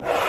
Bye.